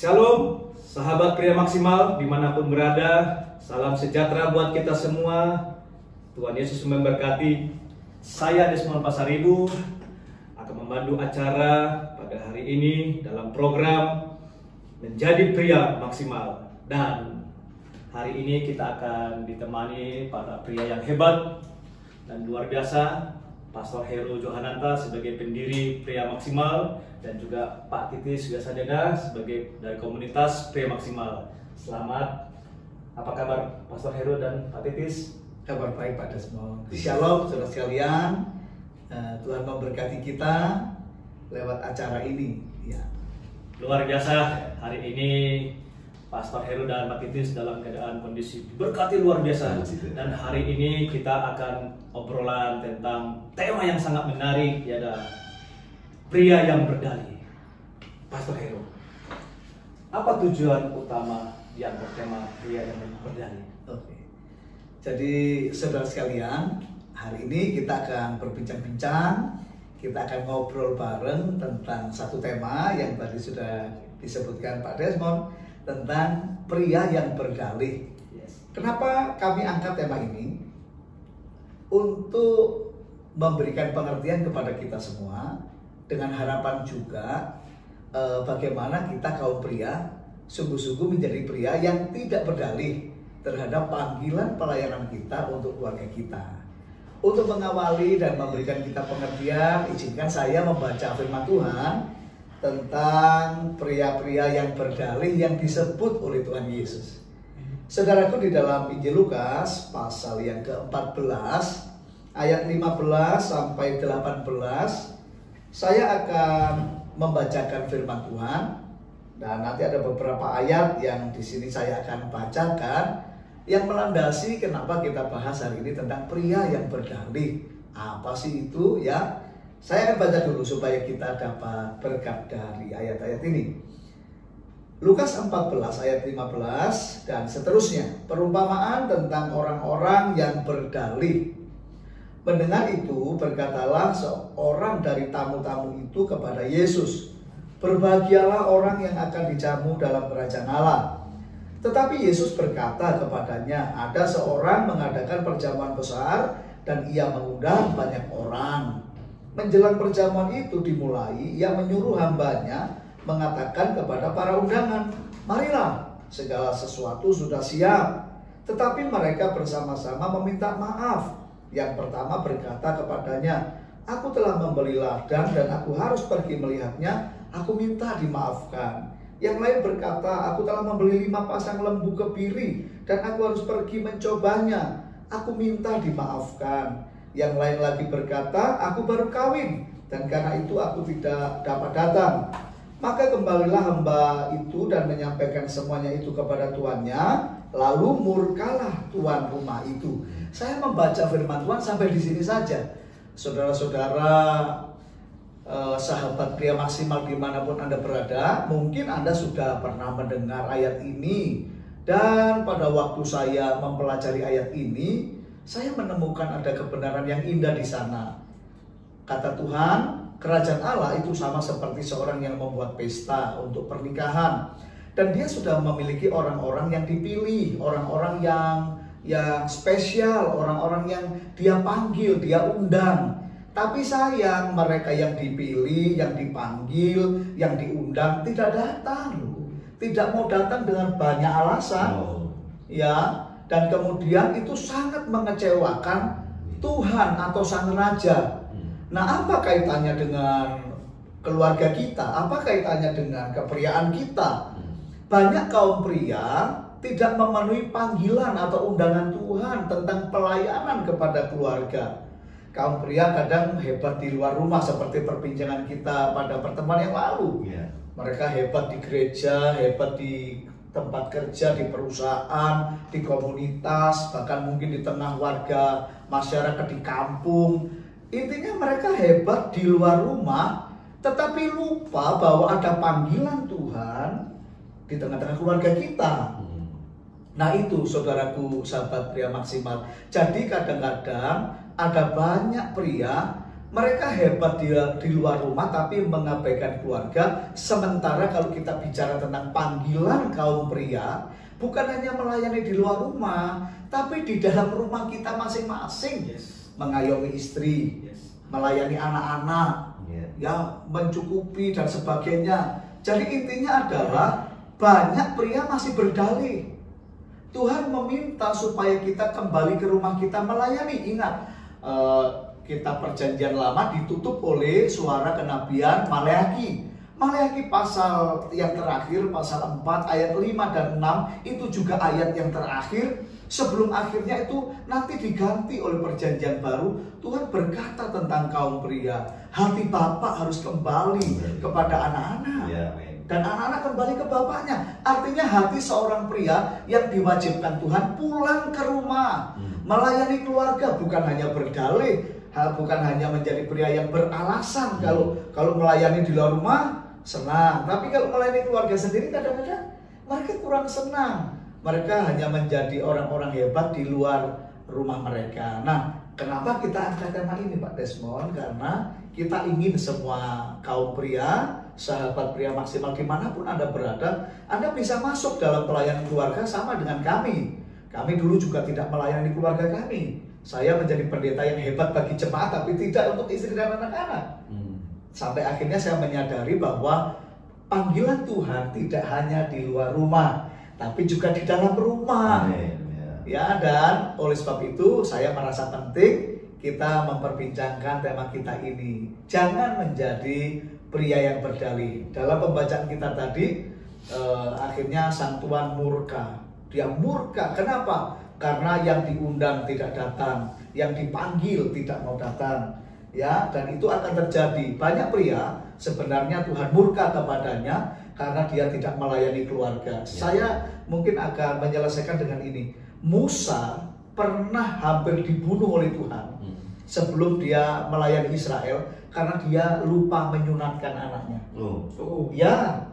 Shalom, sahabat pria maksimal di mana pun berada. Salam sejahtera buat kita semua. Tuhan Yesus memberkati. Saya Desmond Pasaribu akan membantu acara pada hari ini dalam program Menjadi Pria Maksimal. Dan hari ini kita akan ditemani para pria yang hebat dan luar biasa. Pastor Heru Johananta sebagai pendiri Pria Maksimal dan juga Pak Titis Gasadena sebagai dari komunitas Pria Maksimal. Selamat. Apa kabar Pastor Heru dan Pak Titis? Kabar baik Pak Desmond. Shalom saudara sekalian. Eh, Tuhan memberkati kita lewat acara ini. Ya. Luar biasa hari ini Pastor Heru dan Pak Titis dalam keadaan kondisi berkati luar biasa dan hari ini kita akan obrolan tentang tema yang sangat menarik yaitu pria yang berdalih. Pastor Heru, apa tujuan utama yang bertema pria yang berdalih? Oke. Jadi saudara sekalian, hari ini kita akan berbincang-bincang, kita akan ngobrol bareng tentang satu tema yang tadi sudah disebutkan Pak Desmond tentang pria yang berdalih. Yes. Kenapa kami angkat tema ini? Untuk memberikan pengertian kepada kita semua dengan harapan juga eh, bagaimana kita kaum pria sungguh-sungguh menjadi pria yang tidak berdalih terhadap panggilan pelayanan kita untuk keluarga kita. Untuk mengawali dan memberikan kita pengertian, izinkan saya membaca firman Tuhan tentang pria-pria yang berdalih yang disebut oleh Tuhan Yesus. Saudaraku di dalam Injil Lukas pasal yang ke-14 ayat 15 sampai 18 saya akan membacakan firman Tuhan dan nanti ada beberapa ayat yang di sini saya akan bacakan yang melandasi kenapa kita bahas hari ini tentang pria yang berdalih. Apa sih itu ya? Saya akan baca dulu supaya kita dapat berkat dari ayat-ayat ini. Lukas 14 ayat 15 dan seterusnya. Perumpamaan tentang orang-orang yang berdalih. Mendengar itu berkatalah seorang dari tamu-tamu itu kepada Yesus. Berbahagialah orang yang akan dijamu dalam kerajaan Allah. Tetapi Yesus berkata kepadanya, ada seorang mengadakan perjamuan besar dan ia mengundang banyak orang. Menjelang perjamuan itu dimulai, ia menyuruh hambanya mengatakan kepada para undangan, marilah segala sesuatu sudah siap. Tetapi mereka bersama-sama meminta maaf. Yang pertama berkata kepadanya, aku telah membeli ladang dan aku harus pergi melihatnya, aku minta dimaafkan. Yang lain berkata, aku telah membeli lima pasang lembu kebiri dan aku harus pergi mencobanya. Aku minta dimaafkan. Yang lain lagi berkata, aku baru kawin dan karena itu aku tidak dapat datang. Maka kembalilah hamba itu dan menyampaikan semuanya itu kepada tuannya. Lalu murkalah tuan rumah itu. Saya membaca firman Tuhan sampai di sini saja. Saudara-saudara eh, sahabat pria maksimal di mana pun Anda berada, mungkin Anda sudah pernah mendengar ayat ini. Dan pada waktu saya mempelajari ayat ini, saya menemukan ada kebenaran yang indah di sana. Kata Tuhan, kerajaan Allah itu sama seperti seorang yang membuat pesta untuk pernikahan. Dan dia sudah memiliki orang-orang yang dipilih, orang-orang yang yang spesial, orang-orang yang dia panggil, dia undang. Tapi sayang mereka yang dipilih, yang dipanggil, yang diundang tidak datang. Tidak mau datang dengan banyak alasan. Oh. Ya, dan kemudian itu sangat mengecewakan Tuhan atau sang raja. Nah, apa kaitannya dengan keluarga kita? Apa kaitannya dengan kepriaan kita? Banyak kaum pria tidak memenuhi panggilan atau undangan Tuhan tentang pelayanan kepada keluarga. Kaum pria kadang hebat di luar rumah seperti perbincangan kita pada pertemuan yang lalu. Iya. Mereka hebat di gereja, hebat di tempat kerja, di perusahaan, di komunitas, bahkan mungkin di tengah warga masyarakat di kampung. Intinya mereka hebat di luar rumah, tetapi lupa bahwa ada panggilan Tuhan di tengah-tengah keluarga kita. Nah itu saudaraku sahabat pria maksimal. Jadi kadang-kadang ada banyak pria mereka hebat di, di luar rumah tapi mengabaikan keluarga. Sementara kalau kita bicara tentang panggilan kaum pria, bukan hanya melayani di luar rumah, tapi di dalam rumah kita masing-masing. Yes. Mengayomi istri, Yes. melayani anak-anak, Iya. ya mencukupi dan sebagainya. Jadi intinya adalah banyak pria masih berdalih. Tuhan meminta supaya kita kembali ke rumah kita melayani. Ingat, eh, kita perjanjian lama ditutup oleh suara kenabian Maleaki. Maleaki pasal yang terakhir, pasal 4 ayat 5 dan 6 itu juga ayat yang terakhir sebelum akhirnya itu nanti diganti oleh perjanjian baru. Tuhan berkata tentang kaum pria, hati Bapak harus kembali kepada anak-anak Ya, dan anak-anak kembali ke bapaknya. Artinya hati seorang pria yang diwajibkan Tuhan pulang ke rumah, Hmm. melayani keluarga bukan hanya berdalih, bukan hanya menjadi pria yang beralasan kalau kalau melayani di luar rumah senang, tapi kalau melayani keluarga sendiri kadang-kadang mereka kurang senang. Mereka hanya menjadi orang-orang hebat di luar rumah mereka. Nah, kenapa kita angkat tema ini Pak Desmond? Karena kita ingin semua kaum pria, sahabat pria maksimal di mana pun Anda berada, Anda bisa masuk dalam pelayanan keluarga sama dengan kami. Kami dulu juga tidak melayani keluarga kami. Saya menjadi pendeta yang hebat bagi jemaat, tapi tidak untuk istri dan anak-anak. Hmm. Sampai akhirnya saya menyadari bahwa panggilan Tuhan tidak hanya di luar rumah, tapi juga di dalam rumah. Amin. Ya. Dan oleh sebab itu saya merasa penting kita memperbincangkan tema kita ini. Jangan menjadi pria yang berdalih. Dalam pembacaan kita tadi, eh, akhirnya sang Tuhan murka. Dia murka. Kenapa? Karena yang diundang tidak datang, yang dipanggil tidak mau datang. Ya, dan itu akan terjadi. Banyak pria sebenarnya Tuhan murka kepadanya karena dia tidak melayani keluarga. Saya mungkin akan menyelesaikan dengan ini. Musa pernah hampir dibunuh oleh Tuhan Hmm. sebelum dia melayani Israel karena dia lupa menyunatkan anaknya. Oh. Oh, Ya,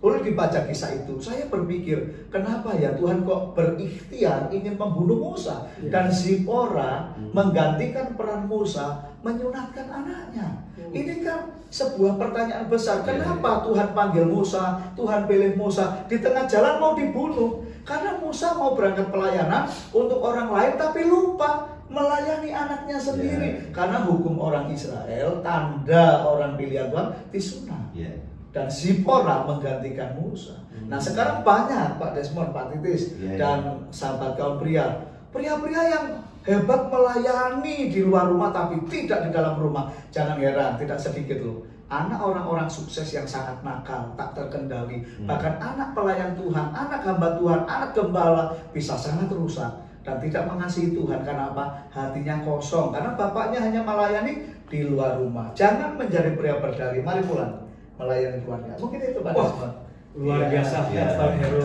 boleh dibaca kisah itu. Saya berpikir, kenapa ya Tuhan kok berikhtiar ingin membunuh Musa Ya. dan Zipora Hmm. menggantikan peran Musa menyunatkan anaknya. Hmm. Ini kan sebuah pertanyaan besar. Ya, Kenapa Tuhan panggil Musa, Tuhan pilih Musa di tengah jalan mau dibunuh? Karena Musa mau berangkat pelayanan untuk orang lain tapi lupa melayani anaknya sendiri. Ya. Karena hukum orang Israel, tanda orang pilihan Tuhan disunat Ya. Dan Zipora menggantikan Musa. Hmm. Nah sekarang banyak Pak Desmond, Pak Titis Iya, iya. dan sahabat kaum pria, pria-pria yang hebat melayani di luar rumah tapi tidak di dalam rumah. Jangan heran, tidak sedikit loh. Anak orang-orang sukses yang sangat nakal, tak terkendali. Hmm. Bahkan anak pelayan Tuhan, anak hamba Tuhan, anak gembala bisa sangat rusak dan tidak mengasihi Tuhan karena apa? Hatinya kosong karena bapaknya hanya melayani di luar rumah. Jangan menjadi pria berdalih. Mari pulang melayani keluarga. Mungkin itu Pak Wah, Desmond. luar Iya. biasa Ya. Pastor Heru.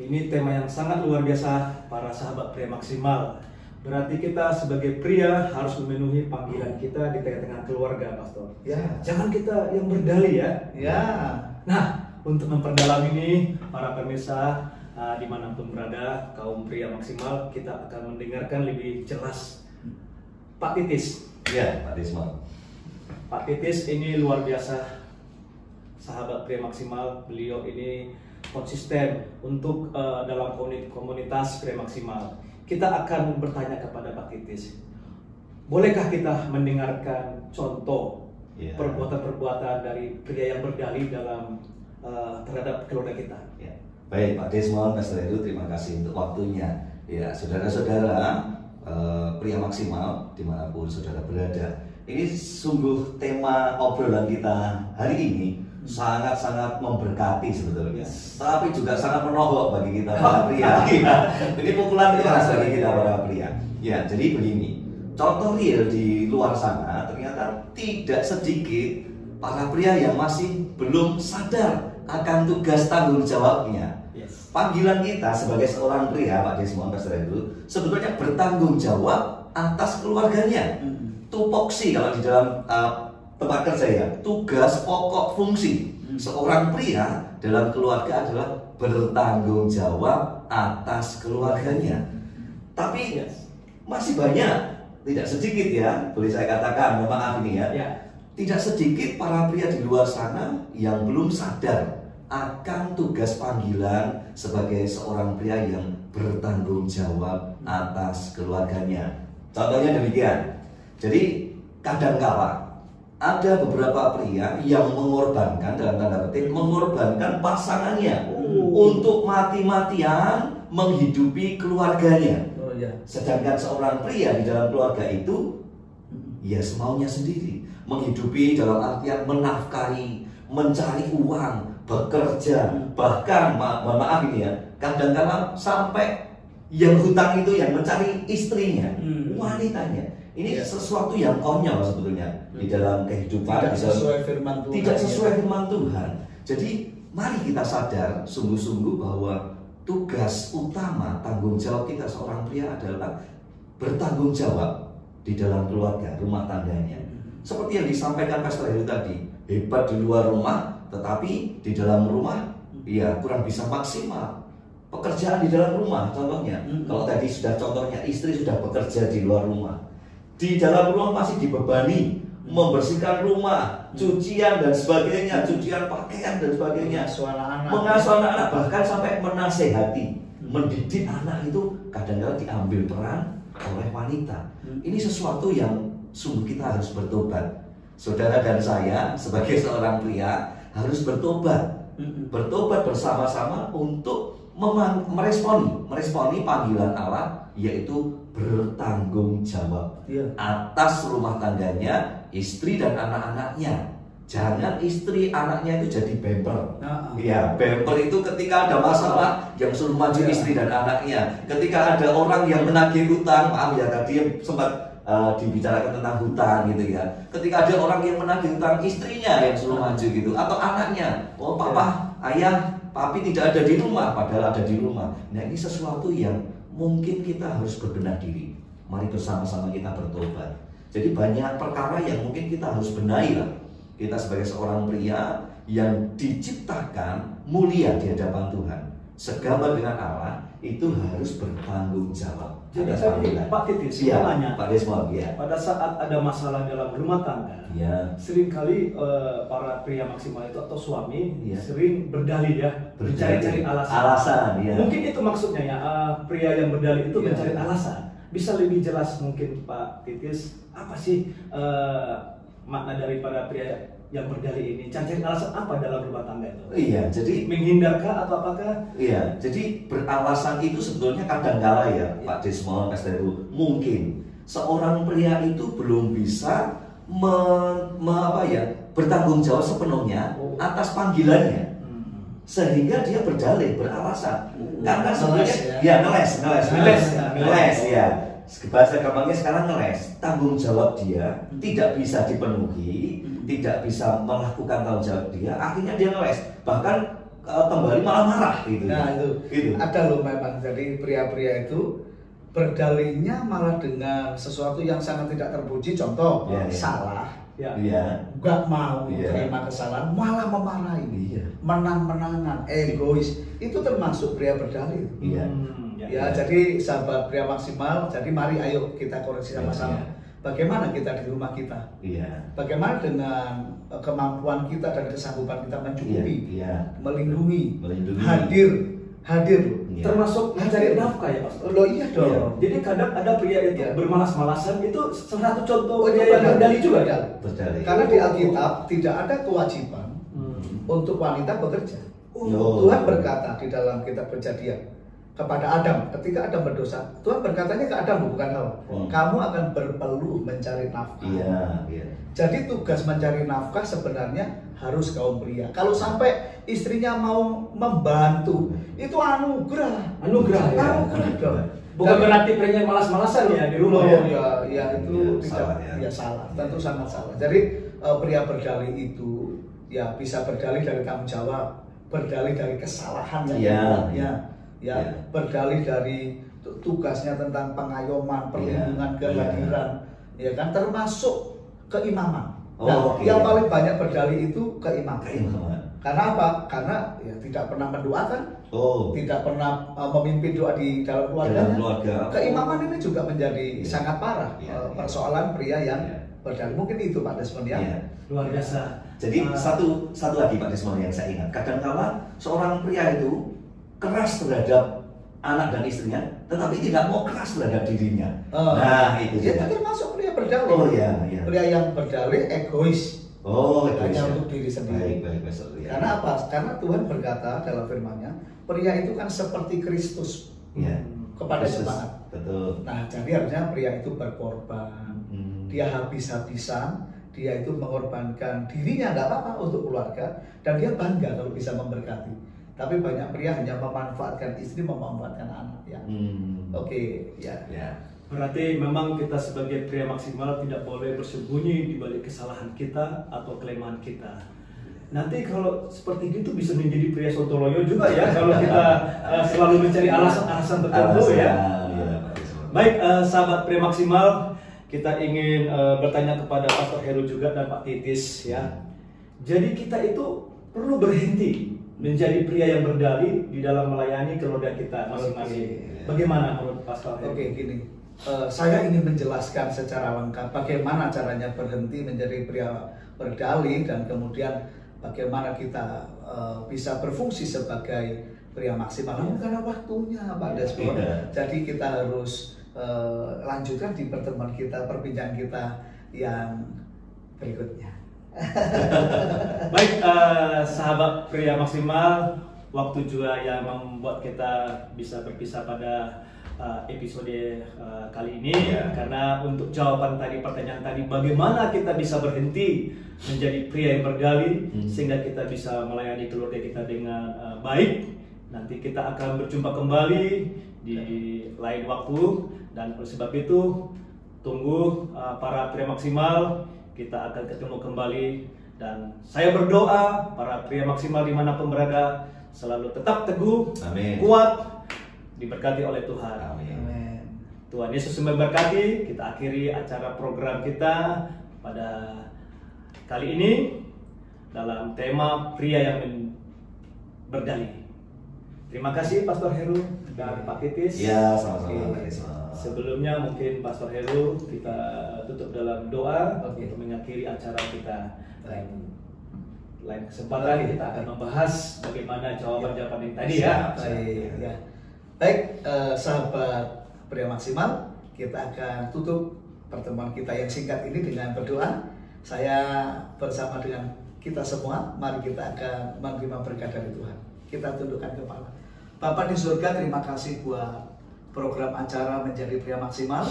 Ini tema yang sangat luar biasa para sahabat pria maksimal. Berarti kita sebagai pria harus memenuhi panggilan kita di tengah-tengah keluarga, Pastor. Ya. Jangan kita yang berdalih ya. Ya. Nah, untuk memperdalam ini, para pemirsa uh, di mana pun berada, kaum pria maksimal, kita akan mendengarkan lebih jelas. Pak Titis, Ya, Pak Desmond. Pak Titis ini luar biasa, sahabat pria maksimal. Beliau ini konsisten untuk uh, dalam komuni- komunitas pria maksimal. Kita akan bertanya kepada Pak Titis, bolehkah kita mendengarkan contoh Ya. perbuatan-perbuatan dari pria yang berdalih dalam uh, terhadap keluarga kita. Ya. Baik, Pak Desmond, Pastor Heru, terima kasih untuk waktunya. Ya, saudara-saudara, eh, pria maksimal di mana pun saudara berada. Ini sungguh tema obrolan kita hari ini sangat-sangat memberkati sebetulnya. Tapi juga sangat menohok bagi kita para pria. Ya. Ini pukulan keras bagi kita para pria. Ya, jadi begini. Contoh real di luar sana ternyata tidak sedikit para pria yang masih belum sadar akan tugas tanggung jawabnya. Yes. Panggilan kita sebagai seorang pria, Pak Desmond Pastor itu sebetulnya bertanggung jawab atas keluarganya. Hmm. Tupoksi kalau di dalam uh, tempat kerja ya, tugas pokok fungsi Hmm. seorang pria dalam keluarga adalah bertanggung jawab atas keluarganya. Tapi Yes. masih banyak tidak sedikit ya, boleh saya katakan, mohon maaf ini ya. Ya. Tidak sedikit para pria di luar sana yang belum sadar akan tugas panggilan sebagai seorang pria yang bertanggung jawab atas keluarganya. Contohnya demikian. Jadi kadangkala ada beberapa pria yang mengorbankan dalam tanda petik mengorbankan pasangannya Oh. untuk mati-matian menghidupi keluarganya. Oh ya. Sedangkan seorang pria di dalam keluarga itu ya semaunya sendiri, menghidupi dalam artian menafkahi, mencari uang, bekerja, bahkan ma mohon maaf ini ya, kadang-kadang sampai yang hutang itu yang mencari istrinya, Hmm. wanitanya. Ini Ya. sesuatu yang konyol sebetulnya di dalam kehidupan, Tidak sesuai firman Tuhan. tidak ya. sesuai firman Tuhan. Jadi mari kita sadar sungguh-sungguh bahwa tugas utama tanggung jawab kita seorang pria adalah bertanggung jawab di dalam keluarga, rumah tangganya. Seperti yang disampaikan Pastor Heru tadi, hebat di luar rumah, tetapi di dalam rumah ya kurang bisa maksimal. Pekerjaan di dalam rumah contohnya. Hmm. Kalau tadi sudah contohnya istri sudah bekerja di luar rumah. Di dalam rumah masih dibebani membersihkan rumah, cucian dan sebagainya, cucian pakaian dan sebagainya. Mengasuh anak-anak. mengasuh anak-anak bahkan sampai menasehati. Mendidik anak itu kadang-kadang diambil peran oleh wanita. Hmm. ini sesuatu yang sungguh kita harus bertobat. Saudara dan saya sebagai seorang pria harus bertobat. Bertobat bersama-sama untuk meresponi. Meresponi panggilan Allah yaitu bertanggung jawab Iya. atas rumah tangganya istri dan anak-anaknya jangan istri anaknya itu jadi bemper Nah, Iya, bemper itu ketika ada masalah yang suruh maju Iya. istri dan anaknya. Ketika ada orang yang menagih hutang, maaf ya tadi sempat uh, dibicarakan tentang hutang gitu ya. Ketika ada orang yang menagih hutang istrinya yang suruh maju gitu atau anaknya. Oh, papa, ayah, papi tidak ada di rumah padahal ada di rumah. Nah, ini sesuatu yang mungkin kita harus berbenah diri. Mari bersama-sama kita bertobat. Jadi banyak perkara yang mungkin kita harus benahi lah. Kita sebagai seorang pria yang diciptakan mulia di hadapan Tuhan, segambar dengan Allah, itu harus bertanggung jawab. Jadi panggilan. Pak Titis Iya, mau nanya. Pak Desmond, ya. Pada saat ada masalah dalam rumah tangga, Ya, sering kali eh, para pria maksimal itu atau suami Iya. sering berdalih ya, mencari-cari alasan. Alasan, iya. Mungkin itu maksudnya ya, eh, pria yang berdalih itu Iya. mencari alasan. Bisa lebih jelas mungkin Pak Titis, apa sih eh, makna daripada pria yang berdalih ini? Cari alasan apa dalam rumah tangga itu? Iya, jadi Menghindarkah atau apakah? Iya, jadi beralasan itu sebetulnya kadang kala ya Pak Desmond Esteru mungkin seorang pria itu belum bisa me, me- apa ya bertanggung jawab sepenuhnya Oh. atas panggilannya Hmm. sehingga dia berdalih beralasan karena Ngeles sebenarnya ya. ya ngeles ngeles Ngeles, ya, ngeles ya bahasa gampangnya sekarang ngeles tanggung jawab dia tidak bisa dipenuhi tidak bisa melakukan tanggung jawab dia akhirnya dia ngeles bahkan eh, kembali malah marah gitu Nah itu, Gitu. ada loh memang jadi pria-pria itu berdalihnya malah dengan sesuatu yang sangat tidak terpuji contoh Iya, iya. salah Ya. nggak mau Iya. terima kesalahan malah memarahi iya menang-menangan egois itu termasuk pria berdalih Iya. Hmm, ya jadi sahabat pria maksimal jadi mari ayo kita koreksi sama-sama Iya. Bagaimana kita di rumah kita iya bagaimana dengan eh, kemampuan kita dan kesanggupan kita mencukupi iya melindungi, Melindungi. hadir, hadir. Iya. Termasuk mencari nafkah ya Pak. Loh iya dong. Iya. Jadi kadang ada pria itu Iya. bermalas-malasan itu salah satu contoh Oh, yang benar. berdalih juga ya. Berdalih Karena di Alkitab tidak ada kewajiban Hmm. untuk wanita bekerja. Oh. Tuhan berkata di dalam kitab Kejadian kepada Adam ketika Adam berdosa, Tuhan berkatanya ke Adam bukan Hawa, Hmm. kamu akan berpeluh mencari nafkah. iya iya Jadi tugas mencari nafkah sebenarnya harus kaum pria. Kalau sampai istrinya mau membantu, itu anugerah. Anugerah, ya. Anugerah. Bukan Dan- berarti prianya malas-malasan ya di rumah Oh, ya. ya, ya itu Iya, tidak salah ya. ya. salah, tentu sangat salah. Jadi eh, pria berdalih itu ya bisa berdalih dari tanggung jawab, berdalih dari kesalahan yang Iya, dibuatnya, iya. Ya, Iya. berdalih dari tu- tugasnya tentang pengayoman, perlindungan, Iya, kehadiran, ya kan termasuk keimaman. Oh, Nah, oke. yang paling banyak berdalih itu keimaman. keimaman Karena apa? Karena ya tidak pernah mendoakan, Oh. tidak pernah uh, memimpin doa di dalam keluarganya. Dalam keluarga. Keimaman ini juga menjadi Iya. sangat parah Iya, uh, iya. persoalan pria yang Iya. berdalih. Mungkin itu Pak Desmond ya. Iya. Luar biasa. Jadi Uh, satu satu lagi Pak Desmond yang saya ingat, kadangkala seorang pria itu keras terhadap anak dan istrinya, tetapi tidak mau keras terhadap dirinya. Uh, nah itu ya, juga. itu termasuk pria berdalih. Oh iya iya. Pria yang berdalih egois. Oh itu Hanya bisa. untuk diri sendiri. Baik baik Pastor. Ya. Karena apa? Karena Tuhan berkata dalam firman-Nya, pria itu kan seperti Kristus Iya. kepada jemaat. Betul. Nah, jadi harusnya pria itu berkorban. Hmm. Dia habis-habisan, dia itu mengorbankan dirinya nggak apa-apa untuk keluarga dan dia bangga kalau bisa memberkati. Tapi banyak pria hanya memanfaatkan istri, memanfaatkan anak ya. Hmm. Oke, ya. Ya. Berarti memang kita sebagai pria maksimal tidak boleh bersembunyi di balik kesalahan kita atau kelemahan kita. Nanti kalau seperti gitu bisa menjadi pria sontoloyo juga ya kalau kita eh, selalu mencari alasan-alasan tertentu Alasan, ya. iya, Pak Desmond. Baik, eh, sahabat pria maksimal, kita ingin eh, bertanya kepada Pastor Heru juga dan Pak Titis ya. Jadi kita itu perlu berhenti menjadi pria yang berdalih di dalam melayani keluarga kita masing-masing. Bagaimana menurut Pastor? Oke, gini. Eh, saya ingin menjelaskan secara lengkap bagaimana caranya berhenti menjadi pria berdalih dan kemudian bagaimana kita eh, bisa berfungsi sebagai pria maksimal. Namun karena waktunya Pak Desmond, Iya. jadi kita harus eh, lanjutkan di pertemuan kita, perbincangan kita yang berikutnya. Baik, eh, sahabat pria maksimal, waktu juga yang membuat kita bisa berpisah pada eh, episode eh, kali ini Ya. karena untuk jawaban tadi pertanyaan tadi bagaimana kita bisa berhenti menjadi pria yang berdalih Hmm. sehingga kita bisa melayani keluarga kita dengan baik. Nanti kita akan berjumpa kembali di lain waktu dan oleh sebab itu tunggu uh, para pria maksimal kita akan ketemu kembali dan saya berdoa para pria maksimal di mana pun berada selalu tetap teguh Amin. kuat diberkati oleh Tuhan Amin. Amin. Tuhan Yesus memberkati kita akhiri acara program kita pada kali ini dalam tema pria yang berdalih terima kasih Pastor Heru dan Pak Titis Iya, sama-sama. Sebelumnya mungkin Pastor Heru kita tutup dalam doa Oke. untuk mengakhiri acara kita. Baik. Lain kesempatan kita akan membahas bagaimana jawaban-jawaban yang tadi ya. Baik, ya. Baik, eh, sahabat pria maksimal, kita akan tutup pertemuan kita yang singkat ini dengan berdoa. Saya bersama dengan kita semua, mari kita akan menerima berkat dari Tuhan. Kita tundukkan kepala. Bapak di surga, terima kasih buat program acara menjadi pria maksimal.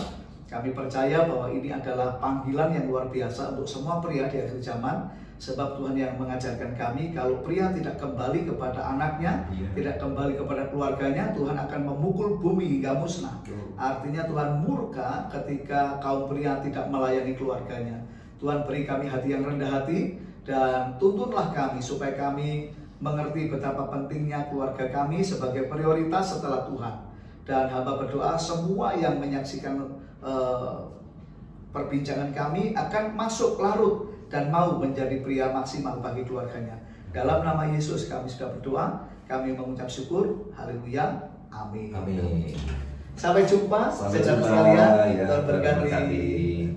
Kami percaya bahwa ini adalah panggilan yang luar biasa untuk semua pria di akhir zaman. Sebab Tuhan yang mengajarkan kami kalau pria tidak kembali kepada anaknya, Iya. tidak kembali kepada keluarganya, Tuhan akan memukul bumi hingga musnah. Artinya Tuhan murka ketika kaum pria tidak melayani keluarganya. Tuhan beri kami hati yang rendah hati dan tuntunlah kami supaya kami mengerti betapa pentingnya keluarga kami sebagai prioritas setelah Tuhan. Dan hamba berdoa semua yang menyaksikan eh, perbincangan kami akan masuk larut dan mau menjadi pria maksimal bagi keluarganya. Dalam nama Yesus kami sudah berdoa, kami mengucap syukur, haleluya, amin. Amin. Sampai jumpa, Sampai jumpa, sekalian. ya, berkati.